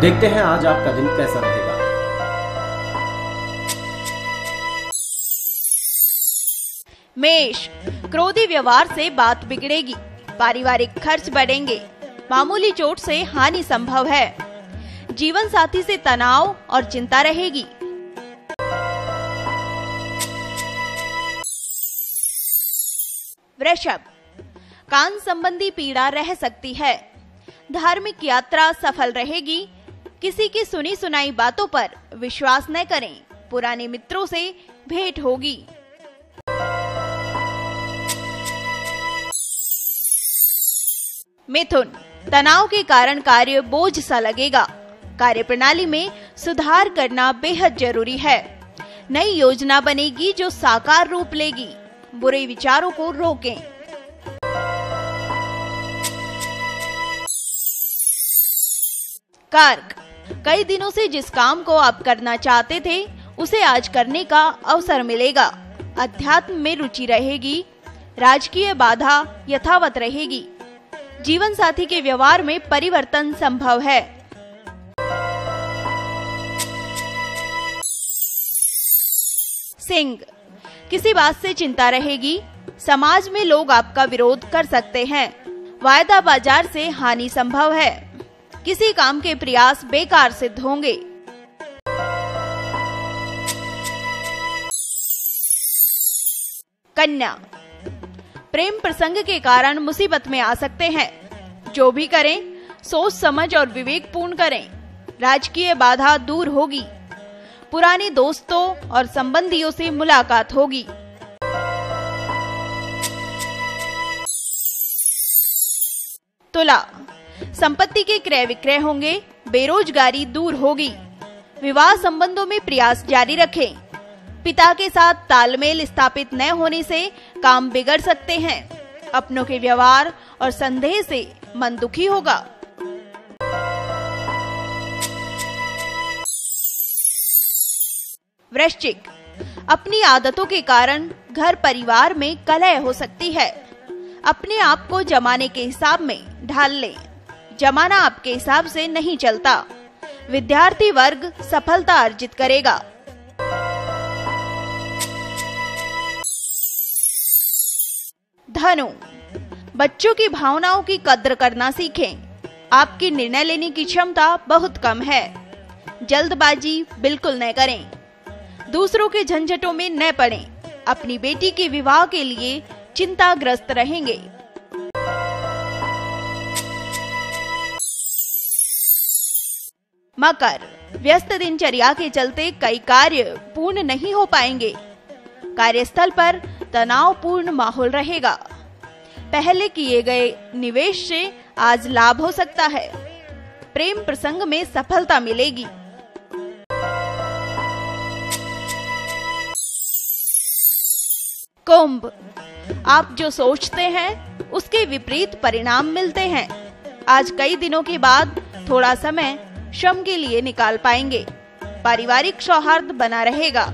देखते हैं आज आपका दिन कैसा रहेगा। मेष, क्रोधी व्यवहार से बात बिगड़ेगी। पारिवारिक खर्च बढ़ेंगे। मामूली चोट से हानि संभव है। जीवन साथी से तनाव और चिंता रहेगी। वृषभ, कान संबंधी पीड़ा रह सकती है। धार्मिक यात्रा सफल रहेगी। किसी की सुनी सुनाई बातों पर विश्वास न करें। पुराने मित्रों से भेंट होगी। मिथुन, तनाव के कारण कार्य बोझ सा लगेगा। कार्य प्रणाली में सुधार करना बेहद ज़रूरी है। नई योजना बनेगी जो साकार रूप लेगी। बुरे विचारों को रोकें। कर्क कई दिनों से जिस काम को आप करना चाहते थे, उसे आज करने का अवसर मिलेगा। अध्यात्म में रुचि रहेगी, राजकीय बाधा यथावत रहेगी। जीवन साथी के व्यवहार में परिवर्तन संभव है। सिंह, किसी बात से चिंता रहेगी? समाज में लोग आपका विरोध कर सकते हैं। वायदा बाज़ार से हानि संभव है। किसी काम के प्रयास बेकार सिद्ध होंगे। कन्या, प्रेम प्रसंग के कारण मुसीबत में आ सकते हैं। जो भी करें, सोच समझ और विवेक पूर्ण करें। राजकीय बाधा दूर होगी। पुराने दोस्तों और संबंधियों से मुलाकात होगी। तुला संपत्ति के क्रय विक्रय होंगे, बेरोजगारी दूर होगी। विवाह संबंधों में प्रयास जारी रखें। पिता के साथ तालमेल स्थापित न होने से काम बिगड़ सकते हैं। अपनों के व्यवहार और संदेह से मन दुखी होगा। वृश्चिक, अपनी आदतों के कारण घर परिवार में कलह हो सकती है। अपने आप को जमाने के हिसाब में ढाल लें। जमाना आपके हिसाब से नहीं चलता। विद्यार्थी वर्ग सफलता अर्जित करेगा। धनु, बच्चों की भावनाओं की कद्र करना सीखें। आपकी निर्णय लेने की क्षमता बहुत कम है। जल्दबाजी बिल्कुल न करें। दूसरों के झंझटों में न पड़ें। अपनी बेटी के विवाह के लिए चिंताग्रस्त रहेंगे। मकर व्यस्त दिनचर्या के चलते कई कार्य पूर्ण नहीं हो पाएँगे। कार्यस्थल पर तनावपूर्ण माहौल रहेगा। पहले किए गए निवेश से आज लाभ हो सकता है। प्रेम प्रसंग में सफलता मिलेगी। कुंभ। आप जो सोचते हैं, उसके विपरीत परिणाम मिलते हैं। आज कई दिनों के बाद थोड़ा समय श्रम के लिए निकाल पाएँगे। पारिवारिक सौहार्द बना रहेगा।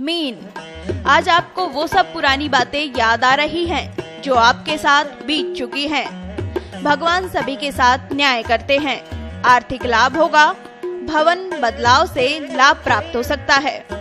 मीन, आज आपको वो सब पुरानी बातें याद आ रही हैं, जो आपके साथ बीत चुकी हैं। भगवान सभी के साथ न्याय करते हैं। आर्थिक लाभ होगा, भवन बदलाव से लाभ प्राप्त हो सकता है।